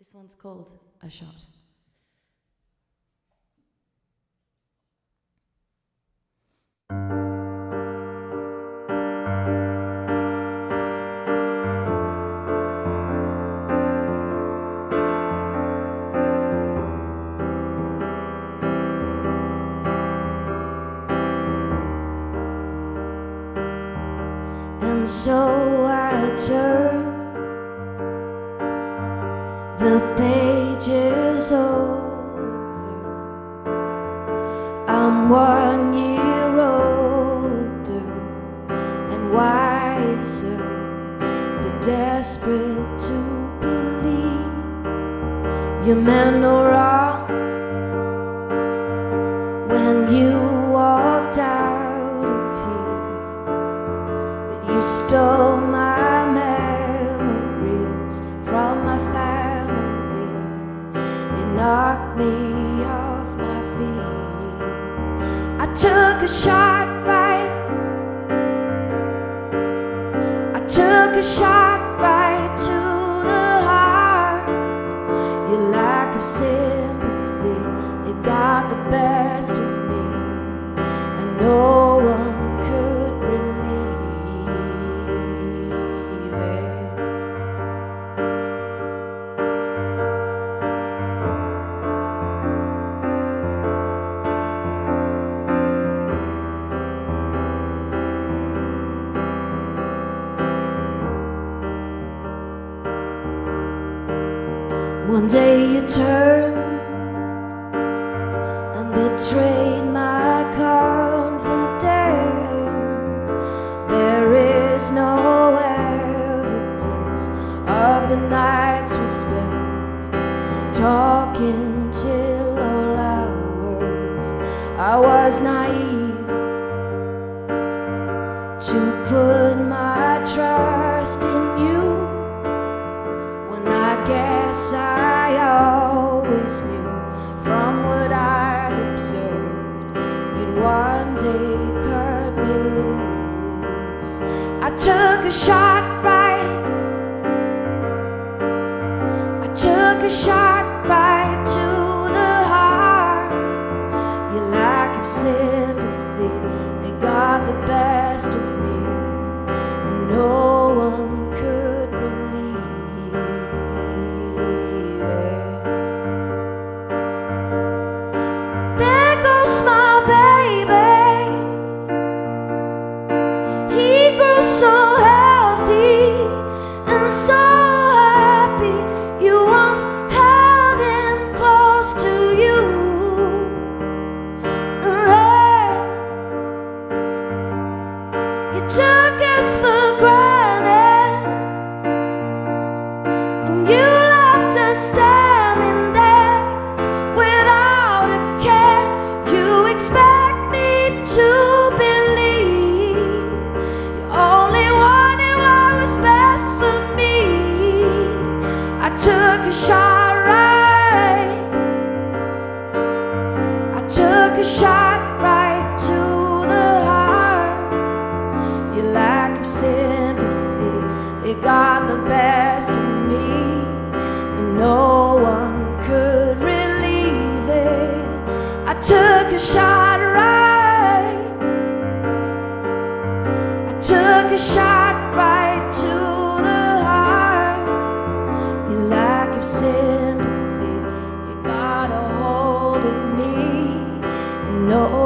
This one's called A Shot. And so I turn the pages over. I'm one year older and wiser, but desperate to believe you meant no wrong when you walked out of here. But you stole my took a shot right. I took a shot One day you turned and betrayed my confidence. There is no evidence of the nights we spent talking till all hours. I was naive one day cut me loose. I took a shot right. I took a shot right you took us for granted, shot right. I took a shot right to the heart. Your lack of sympathy, it got a hold of me, and no